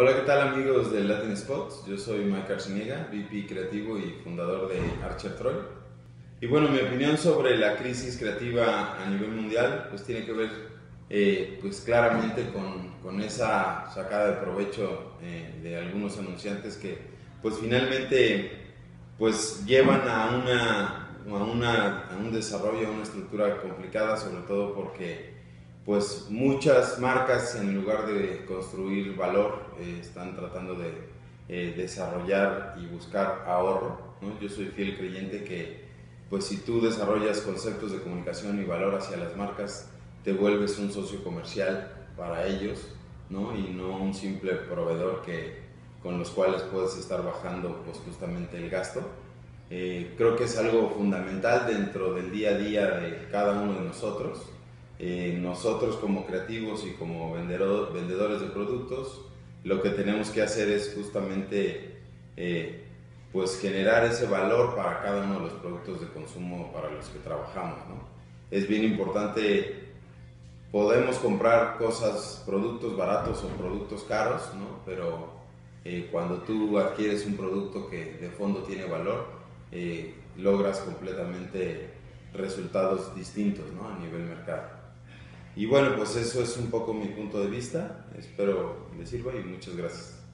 Hola, ¿qué tal amigos de Latin Spots? Yo soy Mike Arciniega, VP creativo y fundador de Archer Troy. Y bueno, mi opinión sobre la crisis creativa a nivel mundial pues tiene que ver eh, pues claramente con, con, esa sacada de provecho eh, de algunos anunciantes que pues finalmente pues llevan a, una, a, una, a un desarrollo, a una estructura complicada, sobre todo porque pues muchas marcas en lugar de construir valor eh, están tratando de eh, desarrollar y buscar ahorro. Yo soy fiel creyente que pues si tú desarrollas conceptos de comunicación y valor hacia las marcas, te vuelves un socio comercial para ellos ¿no? y no un simple proveedor que, con los cuales puedes estar bajando pues, justamente el gasto. Eh, creo que es algo fundamental dentro del día a día de cada uno de nosotros eh, nosotros como creativos y como vendedores de productos, lo que tenemos que hacer es justamente eh, pues generar ese valor para cada uno de los productos de consumo para los que trabajamos. ¿no? Es bien importante, podemos comprar cosas, productos baratos o productos caros, ¿no? pero eh, cuando tú adquieres un producto que de fondo tiene valor, logras completamente resultados distintos ¿no? a nivel mercado. Y bueno, pues eso es un poco mi punto de vista. Espero les sirva y muchas gracias.